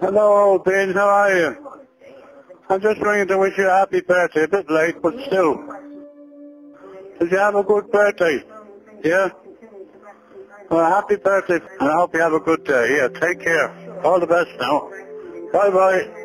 Hello, Ben. How are you? I'm just ringing to wish you a happy birthday. A bit late, but still. Did you have a good birthday? Yeah? Well, happy birthday, and I hope you have a good day. Yeah, take care. All the best now. Bye-bye.